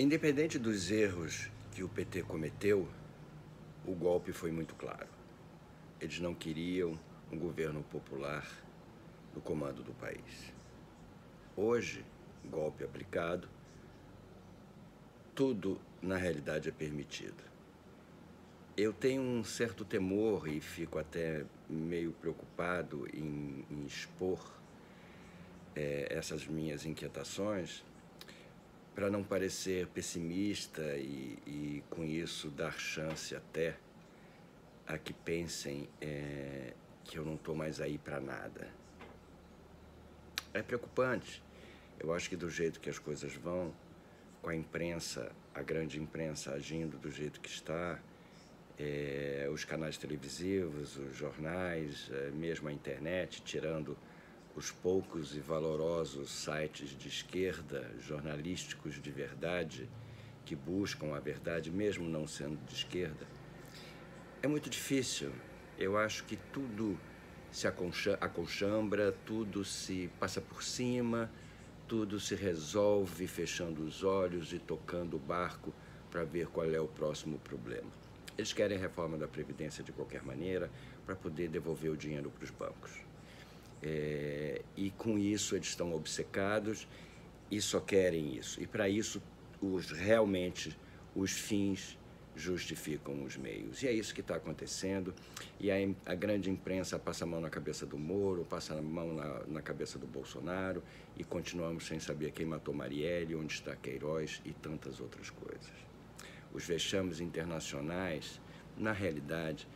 Independente dos erros que o PT cometeu, o golpe foi muito claro. Eles não queriam um governo popular no comando do país. Hoje, golpe aplicado, tudo na realidade é permitido. Eu tenho um certo temor e fico até meio preocupado em, em expor é, essas minhas inquietações para não parecer pessimista e, e, com isso dar chance até a que pensem é, que eu não estou mais aí para nada. É preocupante. Eu acho que do jeito que as coisas vão, com a imprensa, a grande imprensa agindo do jeito que está, é, os canais televisivos, os jornais, é, mesmo a internet, tirando os poucos e valorosos sites de esquerda, jornalísticos de verdade, que buscam a verdade, mesmo não sendo de esquerda, é muito difícil. Eu acho que tudo se acolchambra, tudo se passa por cima, tudo se resolve fechando os olhos e tocando o barco para ver qual é o próximo problema. Eles querem reforma da Previdência de qualquer maneira para poder devolver o dinheiro para os bancos. É, e com isso eles estão obcecados e só querem isso. E para isso, os, realmente, os fins justificam os meios. E é isso que está acontecendo. E a, a, grande imprensa passa a mão na cabeça do Moro, passa a mão na, na, cabeça do Bolsonaro e continuamos sem saber quem matou Marielle, onde está Queiroz e tantas outras coisas. Os vexames internacionais, na realidade,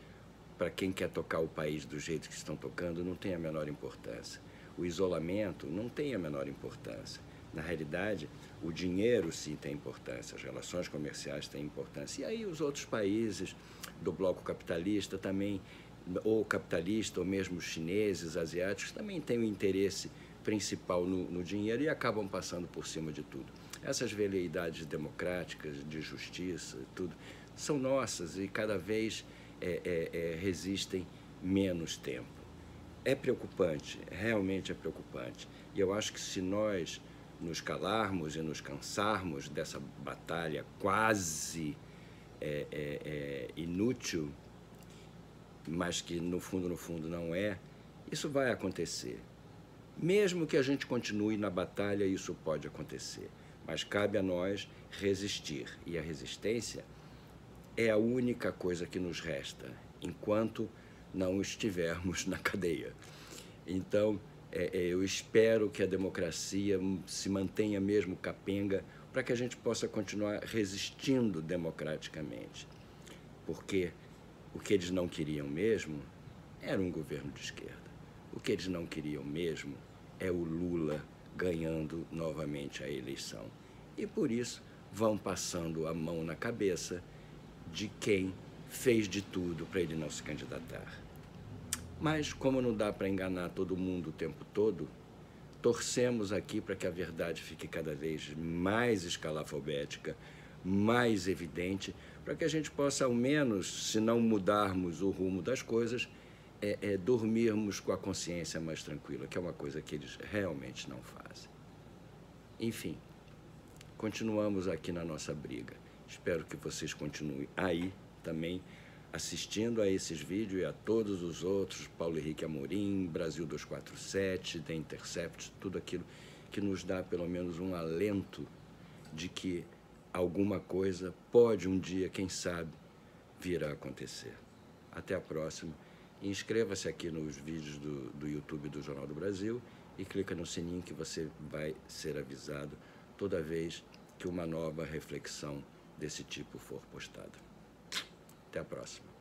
para quem quer tocar o país do jeito que estão tocando, não tem a menor importância. O isolamento não tem a menor importância. Na realidade, o dinheiro sim tem importância, as relações comerciais têm importância. E aí os outros países do bloco capitalista também, ou capitalista, ou mesmo chineses, asiáticos, também têm o um interesse principal no, no, dinheiro e acabam passando por cima de tudo. Essas veleidades democráticas, de justiça, tudo, são nossas e cada vez é, é, é, resistem menos tempo. É preocupante, realmente é preocupante. E eu acho que se nós nos calarmos e nos cansarmos dessa batalha quase é, é, é, inútil, mas que no fundo, no fundo não é, isso vai acontecer. Mesmo que a gente continue na batalha, isso pode acontecer. Mas cabe a nós resistir. E a resistência é a única coisa que nos resta enquanto não estivermos na cadeia. Então, é, é, eu espero que a democracia se mantenha mesmo capenga para que a gente possa continuar resistindo democraticamente. Porque o que eles não queriam mesmo era um governo de esquerda. O que eles não queriam mesmo é o Lula ganhando novamente a eleição. E por isso vão passando a mão na cabeça de quem fez de tudo para ele não se candidatar. Mas, como não dá para enganar todo mundo o tempo todo, torcemos aqui para que a verdade fique cada vez mais escalafobética, mais evidente, para que a gente possa, ao menos, se não mudarmos o rumo das coisas, é, é, dormirmos com a consciência mais tranquila, que é uma coisa que eles realmente não fazem. Enfim, continuamos aqui na nossa briga. Espero que vocês continuem aí também assistindo a esses vídeos e a todos os outros, Paulo Henrique Amorim, Brasil 247, The Intercept, tudo aquilo que nos dá pelo menos um alento de que alguma coisa pode um dia, quem sabe, vir a acontecer. Até a próxima. Inscreva-se aqui nos vídeos do, do YouTube do Jornal do Brasil e clica no sininho que você vai ser avisado toda vez que uma nova reflexão desse tipo for postada. Até a próxima.